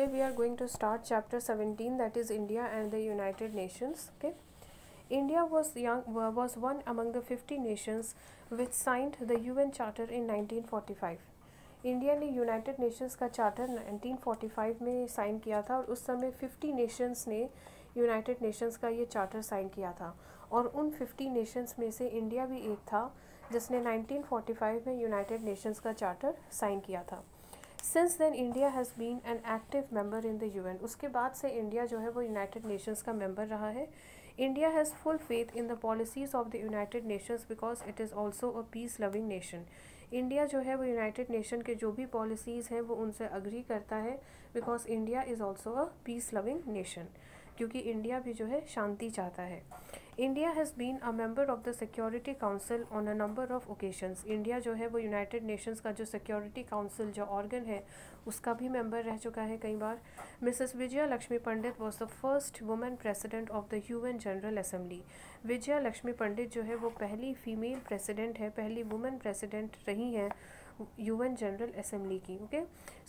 Today we are going to start chapter seventeen that is India and the United Nations के India was young was one among the fifty nations which signed the U N charter in nineteen forty five India ने United Nations का charter 1945 में sign किया था और उस समय 50 Nations ने यूनाइटेड नेशंस का ये चार्टर साइन किया था। और उन 50 नेशंस में से इंडिया भी एक था जिसने 1945 में यूनाइटेड नेशंस का चार्टर साइन किया था। Since then India has been an active member in the UN उसके बाद से इंडिया जो है वो यूनाइटेड नेशंस का मेंबर रहा है। India has full faith in the policies of the United Nations because it is also a peace loving nation India जो है वो यूनाइटेड नेशन के जो भी पॉलिसीज़ हैं, वो उनसे अग्री करता है because India is also a peace loving nation क्योंकि इंडिया भी जो है शांति चाहता है। India has been a member of the Security Council on a number of occasions India जो है वो यूनाइटेड नेशंस का जो सिक्योरिटी काउंसिल जो ऑर्गन है, उसका भी मेंबर रह चुका है कई बार। Mrs Vijaya Lakshmi Pandit was the first women president of the UN General Assembly Vijaya Lakshmi Pandit जो है वो पहली फीमेल प्रेसिडेंट है, पहली वुमेन प्रेसिडेंट रही हैं यूएन जनरल असेंबली की ओके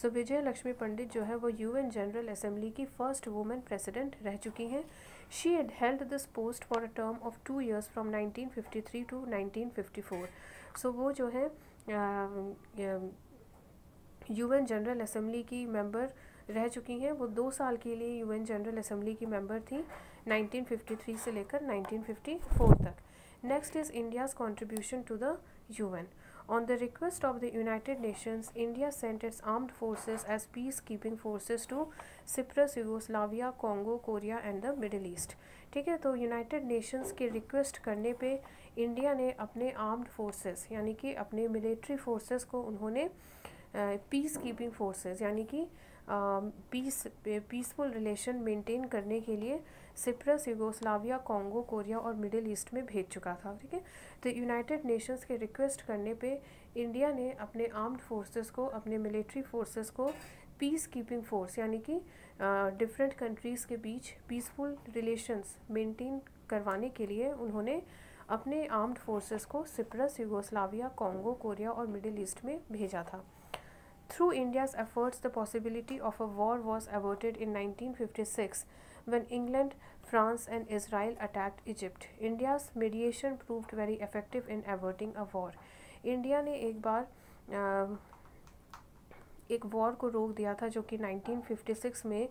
सो विजय लक्ष्मी पंडित जो है वो यूएन जनरल असेंबली की फ़र्स्ट वुमेन प्रेसिडेंट रह चुकी हैं। She had held this post for a term of two years from 1953 to 1954 so, वो जो है यूएन जनरल असेंबली की मेंबर रह चुकी हैं। वो दो साल के लिए यूएन जनरल असेंबली की मेंबर थी 1953 से लेकर 1954 तक। Next is India's contribution to the UN On the request of the United Nations, India sent its armed forces as peacekeeping forces to Cyprus, Yugoslavia, Congo, Korea and the Middle East. ठीक है तो United Nations के request करने पे India ने अपने armed forces यानी कि अपने मिलिट्री फोर्सेस को उन्होंने पीस कीपिंग फोर्सेस यानी कि पीस पीसफुल रिलेशन मेंटेन करने के लिए सिप्रस यूगोस्लाविया कॉन्गो कोरिया और मिडिल ईस्ट में भेज चुका था ठीक है? तो यूनाइटेड नेशंस के रिक्वेस्ट करने पे इंडिया ने अपने आर्म्ड फोर्सेस को अपने मिलिट्री फोर्सेस को पीस कीपिंग फोर्स यानी कि डिफरेंट कंट्रीज़ के बीच पीसफुल रिलेशंस मेंटेन करवाने के लिए उन्होंने अपने आर्म्ड फोर्सेस को सिप्रस यूगोस्लाविया कॉन्गो कोरिया और मिडिल ईस्ट में भेजा था। Through India's efforts, the possibility of a war was averted in 1956 when England, France, and Israel attacked Egypt. India's mediation proved very effective in averting a war. India ने एक बार आ, एक war को रोक दिया था जो कि 1956 में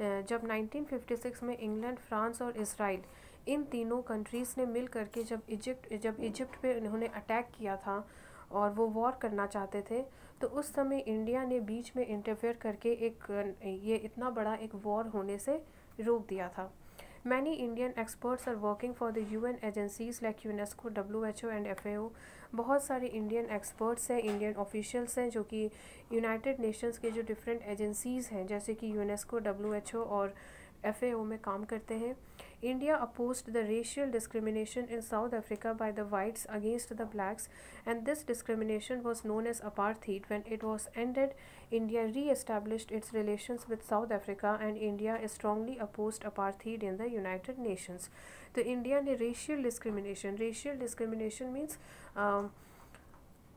जब 1956 में इंग्लैंड फ्रांस और इसराइल इन तीनों कंट्रीज़ ने मिल करके जब इजिप्ट जब इजिप्ट पे उन्होंने अटैक किया था और वो वॉर करना चाहते थे तो उस समय इंडिया ने बीच में इंटरफेयर करके एक ये इतना बड़ा एक वॉर होने से रोक दिया था। Many Indian experts are working for the U N agencies like UNESCO W H O and F A O बहुत सारे इंडियन एक्सपर्ट्स हैं इंडियन ऑफिशियल्स हैं जो कि यूनाइटेड नेशंस के जो डिफरेंट एजेंसीज़ हैं, जैसे कि यूनेस्को डब्ल्यू एच ओ और एफ़ में काम करते हैं। India oppose the racial discrimination in South Africa by the whites against the blacks and this discrimination was known as apartheid when it was ended India re establish its relation with South Africa and India is strongly oppose apartheid in the United Nations तो India ने racial discrimination racial discrimination means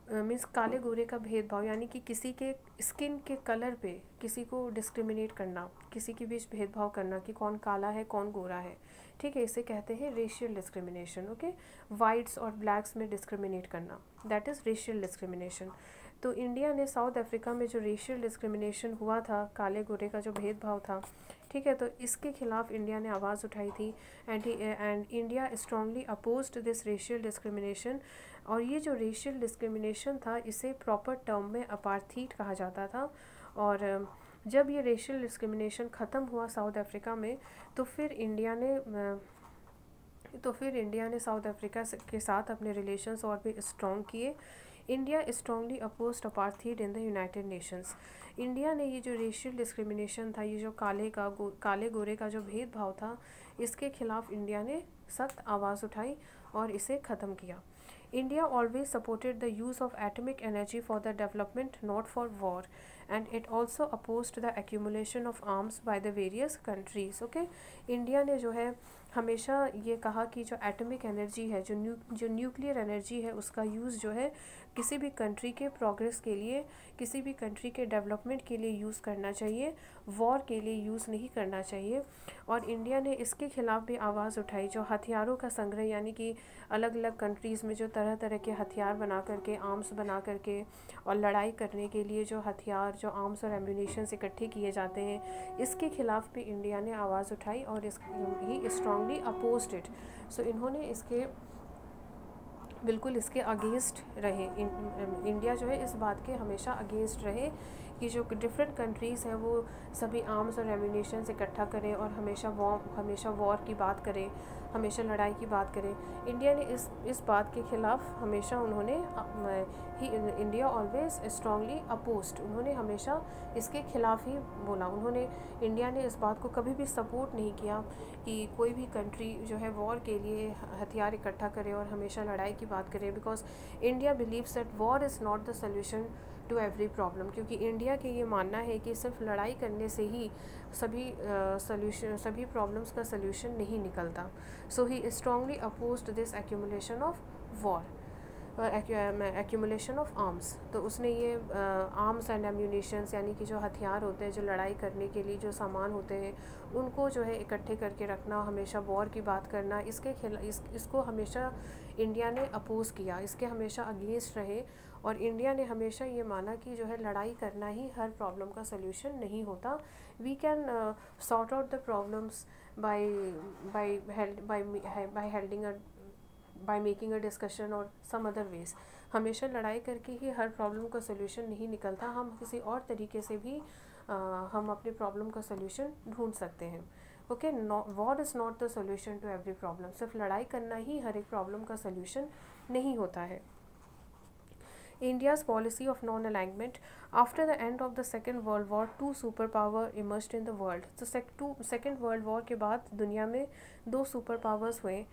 means काले गोरे का भेदभाव, यानी कि किसी के स्किन के कलर पे किसी को डिस्क्रिमिनेट करना, किसी के बीच भेदभाव करना कि कौन काला है, कौन गोरा है। ठीक है, इसे कहते हैं रेशियल डिस्क्रिमिनेशन ओके वाइट्स और ब्लैक्स में डिस्क्रिमिनेट करना दैट इज़ रेशियल डिस्क्रिमिनेशन तो इंडिया ने साउथ अफ्रीका में जो रेशियल डिस्क्रिमिनेशन हुआ था, काले गोरे का जो भेदभाव था ठीक है तो इसके खिलाफ इंडिया ने आवाज़ उठाई थी। And and India strongly oppose this racial discrimination और ये जो रेशियल डिस्क्रिमिनेशन था, इसे प्रॉपर टर्म में अपार्थीट कहा जाता था। और जब ये रेशियल डिस्क्रिमिनेशन ख़त्म हुआ साउथ अफ्रीका में तो फिर इंडिया ने तो फिर इंडिया ने साउथ अफ्रीका के साथ अपने रिलेशंस और भी स्ट्रॉन्ग किए। India strongly oppose apartheid in the United Nations India ने ये जो रेशियल डिस्क्रिमिनेशन था ये जो काले का गो, काले गोरे का जो भेदभाव था इसके खिलाफ इंडिया ने सख्त आवाज़ उठाई और इसे ख़त्म किया। India always supported the use of atomic energy for the development not for war and it also oppose the accumulation of arms by the various countries okay India ने जो है हमेशा ये कहा कि जो एटमिक एनर्जी है, जो न्यू, जो न्यूक्लियर एनर्जी है, उसका यूज़ जो है किसी भी कंट्री के प्रोग्रेस के लिए, किसी भी कंट्री के डेवलपमेंट के लिए यूज़ करना चाहिए, वॉर के लिए यूज़ नहीं करना चाहिए। और इंडिया ने इसके ख़िलाफ़ भी आवाज़ उठाई, जो हथियारों का संग्रह, यानी कि अलग अलग कंट्रीज़ में जो तरह तरह के हथियार बना करके, आर्म्स बना करके और लड़ाई करने के लिए जो हथियार, जो आर्म्स और एम्यूनेशन इकट्ठे किए जाते हैं, इसके ख़िलाफ़ भी इंडिया ने आवाज़ उठाई और इस, he strongly oppose it so इन्होंने इसके बिल्कुल इसके अगेंस्ट रहे। इंडिया जो है, इस बात के हमेशा अगेंस्ट रहे कि जो डिफरेंट कंट्रीज़ हैं, वो सभी आर्म्स और एमिनेशन इकट्ठा करें और हमेशा वॉर हमेशा वॉर की बात करें। हमेशा लड़ाई की बात करें। इंडिया ने इस इस बात के ख़िलाफ़ हमेशा उन्होंने, he, India always strongly opposed उन्होंने हमेशा इसके ख़िलाफ़ ही बोला। उन्होंने, इंडिया ने इस बात को कभी भी सपोर्ट नहीं किया कि कोई भी कंट्री जो है वॉर के लिए हथियार इकट्ठा करे और हमेशा लड़ाई की बात करे because India believes that war is not the solution to every problem क्योंकि इंडिया के ये मानना है कि सिर्फ़ लड़ाई करने से ही सभी सोल्यूशन सभी प्रॉब्लम्स का सोल्यूशन नहीं निकलता। So he strongly oppose this accumulation of war accumulation of arms तो उसने ये आर्म्स एंड एम्यूनेशंस यानी कि जो हथियार होते हैं, जो लड़ाई करने के लिए जो सामान होते हैं, उनको जो है इकट्ठे करके रखना, हमेशा वॉर की बात करना, इसके खिला, इस, इसको हमेशा इंडिया ने अपोज़ किया। इसके हमेशा अगेंस्ट रहे और इंडिया ने हमेशा ये माना कि जो है लड़ाई करना ही हर प्रॉब्लम का सल्यूशन नहीं होता। We can sort out the problems by by by by helding a by making a discussion और सम अदर वेज हमेशा लड़ाई करके ही हर प्रॉब्लम का सोल्यूशन नहीं निकलता। हम किसी और तरीके से भी आ, हम अपने प्रॉब्लम का सोल्यूशन ढूंढ सकते हैं। Okay war is not the solution to every problem सिर्फ़ लड़ाई करना ही हर एक प्रॉब्लम का सोल्यूशन नहीं होता है। India's policy of non-alignment after the end of the Second World War, two superpower emerged in the world. तो sec, two, Second World War के बाद दुनिया में दो सुपर पावर्स हुए।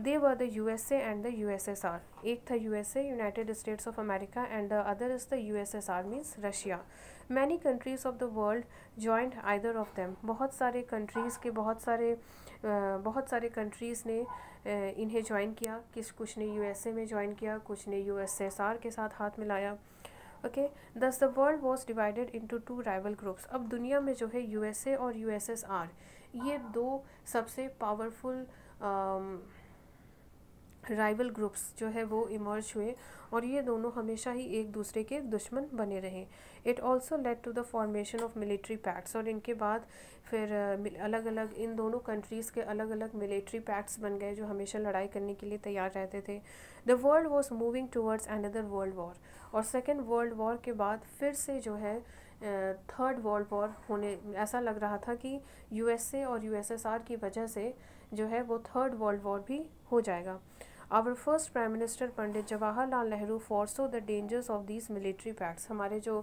They were the U S A and the U S S R एक था U S A United States of America and the other is the U S S R means Russia many countries of the world joint either of them बहुत सारे countries के बहुत सारे बहुत सारे countries ने इन्हें ज्वाइन किया। किस, कुछ ने यूएसए में ज्वाइन किया, कुछ ने यूएसएसआर के साथ हाथ मिलाया। Okay thus the world was divided into two rival groups अब दुनिया में जो है यूएसए और यूएसएसआर ये दो सबसे पावरफुल राइवल ग्रुप्स जो है वो इमर्ज हुए और ये दोनों हमेशा ही एक दूसरे के दुश्मन बने रहे। It also led to the formation of military pacts और इनके बाद फिर अलग अलग इन दोनों कंट्रीज़ के अलग अलग मिलिट्री पैक्ट्स बन गए जो हमेशा लड़ाई करने के लिए तैयार रहते थे। The world was moving towards another world war और सेकेंड वर्ल्ड वॉर के बाद फिर से जो है थर्ड वर्ल्ड वॉर होने, ऐसा लग रहा था कि यूएसए और यूएसएसआर की वजह से जो है वो थर्ड वर्ल्ड वॉर भी हो जाएगा। Our first prime minister Pandit Jawaharlal Nehru foresaw the dangers of these military facts हमारे जो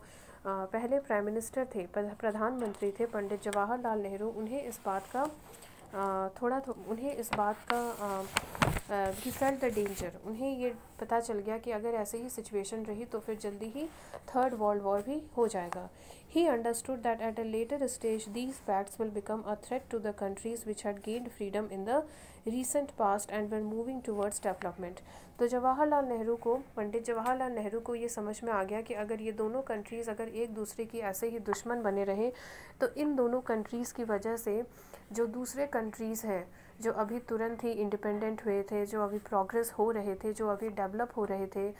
पहले प्राइम मिनिस्टर थे, प्रधानमंत्री थे पंडित जवाहरलाल नेहरू उन्हें इस बात का थोड़ा थो, उन्हें इस बात का ही फेल्ट द डेंजर उन्हें ये पता चल गया कि अगर ऐसे ही सिचुएशन रही तो फिर जल्दी ही थर्ड वर्ल्ड वॉर भी हो जाएगा। He understood that at a later stage these pacts will become a threat to the countries which had gained freedom in the recent past and were moving towards development तो जवाहरलाल नेहरू को पंडित जवाहरलाल नेहरू को ये समझ में आ गया कि अगर ये दोनों कंट्रीज़ अगर एक दूसरे की ऐसे ही दुश्मन बने रहे तो इन दोनों कंट्रीज़ की वजह से जो दूसरे कंट्रीज़ हैं, जो अभी तुरंत ही इंडिपेंडेंट हुए थे, जो अभी प्रोग्रेस हो रहे थे, जो अभी डेवलप हो रहे थे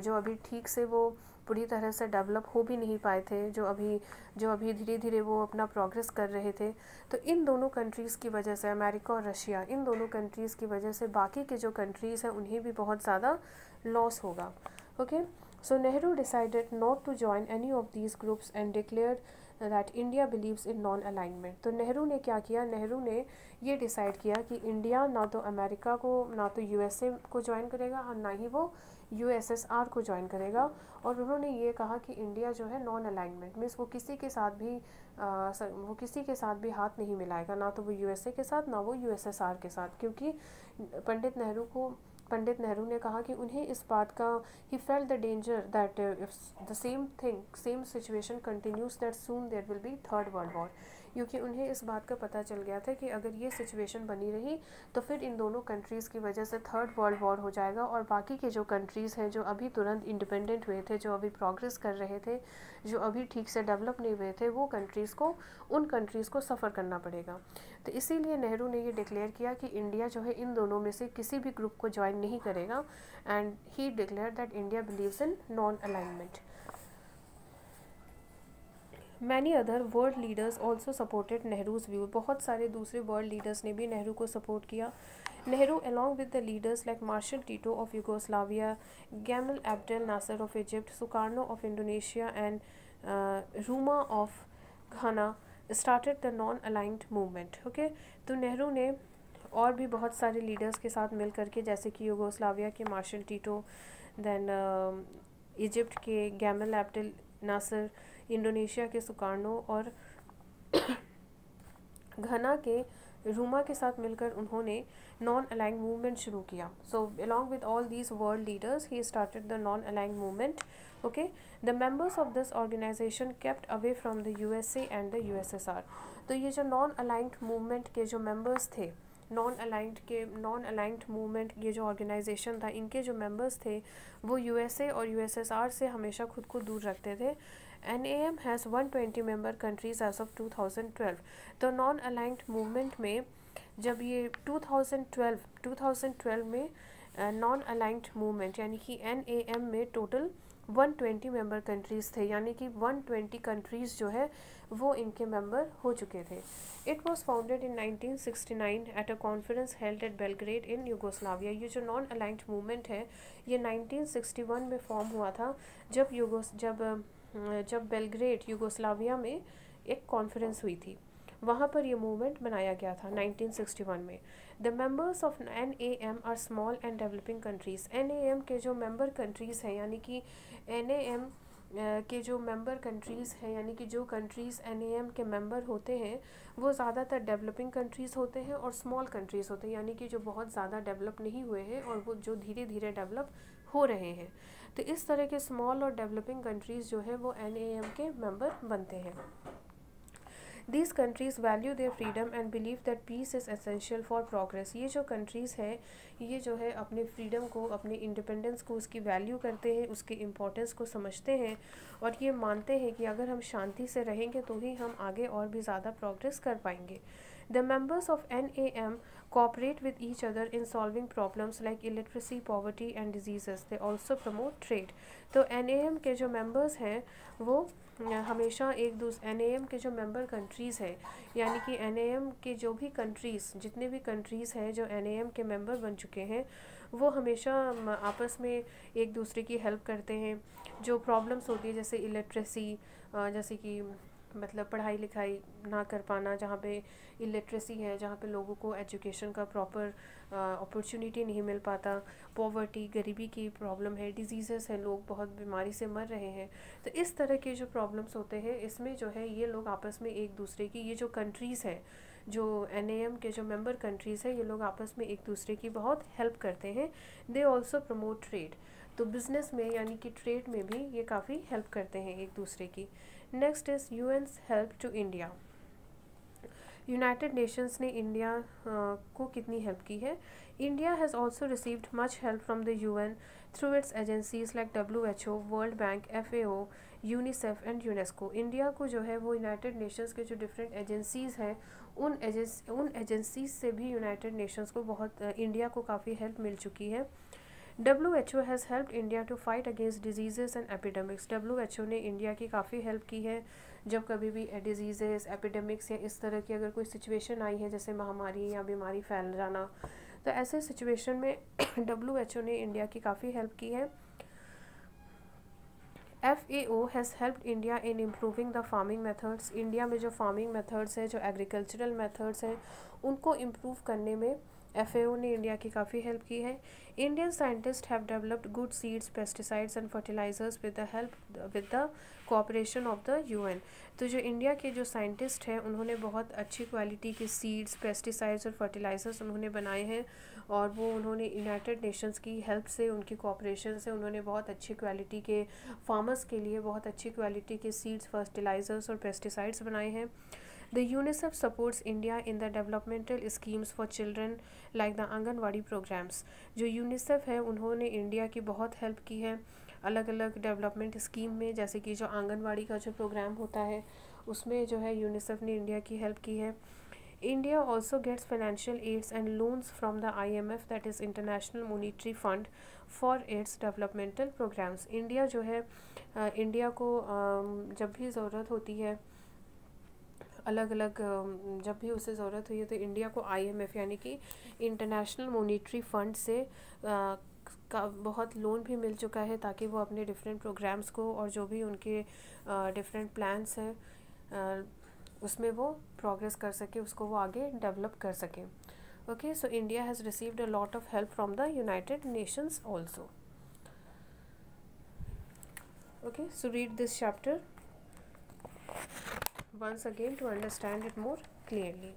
जो अभी ठीक से वो पूरी तरह से डेवलप हो भी नहीं पाए थे, जो अभी जो अभी धीरे धीरे वो अपना प्रोग्रेस कर रहे थे तो इन दोनों कंट्रीज़ की वजह से अमेरिका और रशिया इन दोनों कंट्रीज़ की वजह से बाकी के जो कंट्रीज़ हैं, उन्हें भी बहुत ज़्यादा लॉस होगा। Okay so Nehru decided not to join any of these groups and declared that India believes in non alignment तो नेहरू ने क्या किया? नेहरू ने ये डिसाइड किया कि इंडिया ना तो अमेरिका को ना तो यूएसए को ज्वाइन करेगा और ना ही वो यूएसएसआर को ज्वाइन करेगा। और उन्होंने ये कहा कि इंडिया जो है नॉन अलाइनमेंट मीन्स वो किसी के साथ भी आ, वो किसी के साथ भी हाथ नहीं मिलाएगा ना तो वो यूएसए के साथ ना वो यूएसएसआर के साथ। क्योंकि पंडित नेहरू को पंडित नेहरू ने कहा कि उन्हें इस बात का he felt the danger that if the same thing same situation continues that soon there will be third world war क्योंकि उन्हें इस बात का पता चल गया था कि अगर ये सिचुएशन बनी रही तो फिर इन दोनों कंट्रीज़ की वजह से थर्ड वर्ल्ड वॉर हो जाएगा और बाकी के जो कंट्रीज़ हैं, जो अभी तुरंत इंडिपेंडेंट हुए थे, जो अभी प्रोग्रेस कर रहे थे, जो अभी ठीक से डेवलप नहीं हुए थे, वो कंट्रीज़ को, उन कंट्रीज़ को सफ़र करना पड़ेगा। तो इसीलिए नेहरू ने ये डिक्लेयर किया कि इंडिया जो है, इन दोनों में से किसी भी ग्रुप को ज्वाइन नहीं करेगा। And he declare that India believes in non alignment many other world leaders also supported Nehru's view बहुत सारे दूसरे वर्ल्ड लीडर्स ने भी नेहरू को सपोर्ट किया। Nehru along with the leaders like Marshal Tito of Yugoslavia Gamal Abdel Nasser of Egypt Sukarno of Indonesia and Nkrumah of Ghana started the non aligned movement okay तो नेहरू ने और भी बहुत सारे लीडर्स के साथ मिल करके, जैसे कि यूगोस्लाविया के मार्शल टीटो दैन इजिप्ट के गैमल एब्डेल नासर इंडोनेशिया के सुकार्नो और घना के रूमा के साथ मिलकर उन्होंने नॉन अलाइंग मूवमेंट शुरू किया। So along with all these world leaders he started the non aligned movement okay the members of this organisation kept away from the USA and the USSR तो ये जो नॉन अलाइंड मूवमेंट के जो members थे non aligned के non aligned movement ये जो organisation था, इनके जो मेंबर्स थे, वो यूएसए और यूएसएसआर से हमेशा खुद को दूर रखते थे। NAM has 120 member countries as of 2012 तो नॉन अलाइंट मूवमेंट में जब ये 2012 2012 में नॉन अलाइंट मूवमेंट यानी कि एन एम में टोटल 120 मेंबर कंट्रीज़ थे, यानी कि 120 कंट्रीज़ जो है, वो इनके मेंबर हो चुके थे। It was founded in 1969 at a conference held at Belgrade in Yugoslavia ये जो नॉन अलाइंट मूवमेंट है, ये 1961 में फॉर्म हुआ था, जब यूगोस जब जब बेलग्रेड, यूगोस्लाविया में एक कॉन्फ्रेंस हुई थी, वहाँ पर यह मूवमेंट बनाया गया था 1961 में। The members of N A M are small and developing countries N A M के जो मेंबर कंट्रीज़ हैं, यानी कि एन ए एम के जो मेंबर कंट्रीज़ हैं, यानी कि जो कंट्रीज़ एन एम के मेंबर होते हैं, वो ज़्यादातर डेवलपिंग कंट्रीज़ होते हैं और स्मॉल कंट्रीज़ होते हैं, यानी कि जो बहुत ज़्यादा डेवलप नहीं हुए हैं और वो जो धीरे धीरे डेवलप हो रहे हैं। तो इस तरह के स्मॉल और डेवलपिंग कंट्रीज़ जो है, वो एन के मेंबर बनते हैं। These countries value their freedom and believe that peace is essential for progress ये जो कंट्रीज़ हैं, ये जो है अपने फ्रीडम को, अपने इंडिपेंडेंस को, उसकी वैल्यू करते हैं, उसके इम्पोर्टेंस को समझते हैं और ये मानते हैं कि अगर हम शांति से रहेंगे तो ही हम आगे और भी ज़्यादा प्रोग्रेस कर पाएँगे। Of N A M cooperate with each other in solving problems like illiteracy, poverty and diseases. They also promote trade. तो एन के जो members हैं वो हमेशा एक दूस एन के जो मेंबर कंट्रीज़ हैं यानी कि एन के जो भी कंट्रीज़ जितने भी कंट्रीज़ हैं जो एन के मेंबर बन चुके हैं वो हमेशा आपस में एक दूसरे की हेल्प करते हैं जो प्रॉब्लम्स होती है जैसे इलेक्ट्रेसी जैसे कि मतलब पढ़ाई लिखाई ना कर पाना, जहाँ पे इलिट्रेसी है, जहाँ पे लोगों को एजुकेशन का प्रॉपर अपॉर्चुनिटी नहीं मिल पाता पॉवर्टी गरीबी की प्रॉब्लम है डिजीज़ेस हैं, लोग बहुत बीमारी से मर रहे हैं। तो इस तरह के जो प्रॉब्लम्स होते हैं, इसमें जो है, ये लोग आपस में एक दूसरे की, ये जो कंट्रीज़ हैं, जो एन के जो मेंबर कंट्रीज़ हैं, ये लोग आपस में एक दूसरे की बहुत हेल्प करते हैं। दे ऑल्सो प्रमोट ट्रेड तो बिज़नेस में, यानी कि ट्रेड में भी ये काफ़ी हेल्प करते हैं एक दूसरे की। Next is UN's help to India United Nations ने इंडिया को कितनी हेल्प की है? India has also received much help from the U N through its agencies like W H O World Bank F A O UNICEF and UNESCO India को जो है वो United Nations के जो डिफरेंट एजेंसीज़ हैं, उन एजेंस उन agencies से भी यूनाइटेड नेशंस को बहुत इंडिया को काफ़ी हेल्प मिल चुकी है। Help India to fight against disease and epidemics W H O ने इंडिया की काफ़ी हेल्प की है। जब कभी भी डिजीज़ेस एपिडेमिक्स या इस तरह की अगर कोई सिचुएशन आई है, जैसे महामारी या बीमारी फैल जाना तो ऐसे सिचुएशन में डब्ल्यू एच ओ ने इंडिया की काफ़ी हेल्प की है। F A O has help India in improving the farming methods India में जो फ़ार्मिंग मेथड्स हैं, जो एग्रीकल्चरल मेथड्स हैं, उनको इम्प्रूव करने में एफ़ ने इंडिया की काफ़ी हेल्प की है। Indian scientist have developed good seeds pesticides and fertilisers with the help with the cooperation of the UN तो जो इंडिया के जो साइंटिस्ट हैं, उन्होंने बहुत अच्छी क्वालिटी के सीड्स पेस्टिसाइड्स और फर्टिलाइज़र्स उन्होंने बनाए हैं और वो उन्होंने यूनाइटेड नेशंस की हेल्प से, उनकी कोऑपरेशन से उन्होंने बहुत अच्छी क्वालिटी के फार्मर्स के लिए बहुत अच्छी क्वालिटी के सीड्स फर्टिलाइज़र्स और पेस्टिसाइड्स बनाए हैं। The UNICEF supports India in the developmental schemes for children, like the anganwadi programs. जो यूनिसेफ है, उन्होंने इंडिया की बहुत हेल्प की है अलग अलग डेवलपमेंट स्कीम में, जैसे कि जो आंगनवाड़ी का जो प्रोग्राम होता है, उसमें जो है यूनिसेफ ने इंडिया की हेल्प की है gets financial aids and loans from the I M F that is International Monetary Fund for its developmental programmes India जो है इंडिया को जब भी ज़रूरत होती है अलग अलग जब भी उसे ज़रूरत हुई है तो इंडिया को आईएमएफ यानी कि इंटरनेशनल मोनिटरी फंड से आ, का बहुत लोन भी मिल चुका है ताकि वो अपने डिफरेंट प्रोग्राम्स को और जो भी उनके डिफरेंट प्लान्स हैं उसमें वो प्रोग्रेस कर सके उसको वो आगे डेवलप कर सकें। Okay so India has received a lot of help from the United Nations also okay so read this chapter. Once again to understand it more clearly